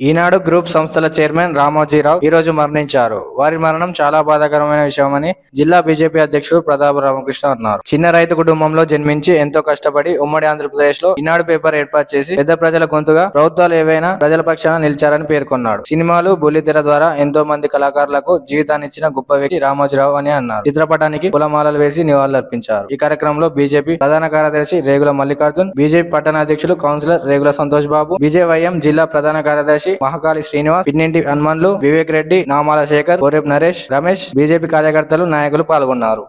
ఈనాడు group సంస్థల chairman Ramoji Rao ఈ రోజు మరణించారు. వారి మరణం చాలా బాధాకరమైన విషయమని జిల్లా బీజేపీ అధ్యక్షుడు ప్రతాప రామకృష్ణ అన్నారు. చిన్న రైతు కుటుంబంలో జన్మించి ఎంతో కష్టపడి ఉమ్మడి ఆంధ్రప్రదేశ్లో ఈనాడు పేపర్ ఏర్పాటు చేసి పెద్ద ప్రజల గొంతుగా ప్రభుత్వాలు ఏవైనా ప్రజల పక్షాన నిలిచారని పేర్కొన్నాడు. సినిమాలు బుల్లితెర ద్వారా ఎంతో మంది కళాకారులకు జీవితాన్ని ఇచ్చిన గొప్ప వ్యక్తి రామోజీరావు అని అన్నారు. చిత్రపటానికి పూలమాలలు వేసి నివాళులర్పించారు. ఈ కార్యక్రమంలో బీజేపీ ప్రధాన కార్యదర్శి రేగుల మల్లికార్జున్ బీజేపీ పట్టణ అధ్యక్షులు కౌన్సిలర్ రేగుల సంతోష్ బాబు బీజేవైఎం జిల్లా ప్రధాన కార్యదర్శి మహాకాళి శ్రీనివాస్ పిన్నింటి హనుమన్లు వివేక్ రెడ్డి నామాల శేఖర్ కోరేపు నరేష్ రమేష్ బీజేపీ కార్యకర్తలు నాయకులు పాల్గొన్నారు.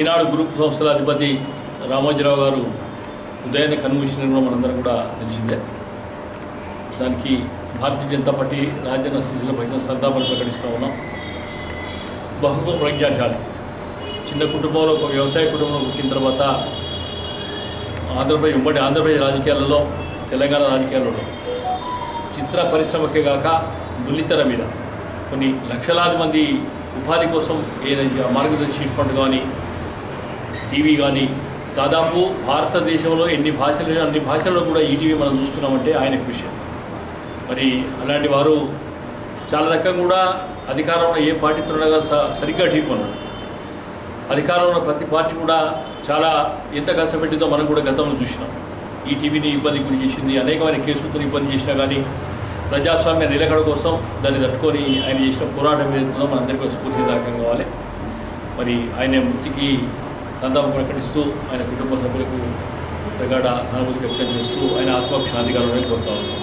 ఈనాడు గ్రూప్ సంస్థల అధిపతి రామోజీరావు గారు ఉదయాన్నే కన్వెన్షన్ మనందరం కూడా తెలిసిందే దానికి భారతీయ జనతా పార్టీ రాజ్యాంగ స్థితిలో ప్రజల సంతాపాన్ని ప్రకటిస్తూ ఉన్నాం. బహుమ ప్రజ్ఞాశాలి. చిన్న కుటుంబంలో ఒక వ్యవసాయ కుటుంబంలో పుట్టిన తర్వాత ఆంధ్రప్రదేశ్ ఉమ్మడి ఆంధ్రప్రదేశ్ రాజకీయాలలో తెలంగాణ రాజకీయాలలో చిత్ర పరిశ్రమకే కాక బుల్లితెర మీద కొన్ని లక్షలాది మంది ఉపాధి కోసం ఏదైనా మార్గదర్శి ఫండ్ కానీ టీవీ కానీ దాదాపు భారతదేశంలో ఎన్ని భాషలు అన్ని భాషల్లో కూడా ఈటీవీ మనం చూస్తున్నామంటే ఆయన కృషి మరి అలాంటి వారు చాలా రకంగా కూడా అధికారంలో ఏ పార్టీతో ఉండగా స- సరిగ్గా ఢీకొన్నాడు అధికారంలో ఉన్న ప్రతి పార్టీ కూడా చాలా ఎంత కష్టపెట్టిందో మనం కూడా గతంలో చూసినాం. ఈ టీవీని ఇబ్బంది గురి చేసింది అనేకమైన కేసులతో ఇబ్బంది చేసినా కానీ ప్రజాస్వామ్య నిలకడ కోసం దాన్ని తట్టుకొని ఆయన చేసిన పోరాటం ఏదైతుందో మనందరికీ స్ఫూర్తిదాయకం కావాలి. మరి ఆయన మృతికి సంతాపం ప్రకటిస్తూ ఆయన కుటుంబ సభ్యులకు ప్రగాఢ అనుభూతి వ్యక్తం చేస్తూ ఆయన ఆత్మకు శాంతిగా కోరుతా ఉన్నాం.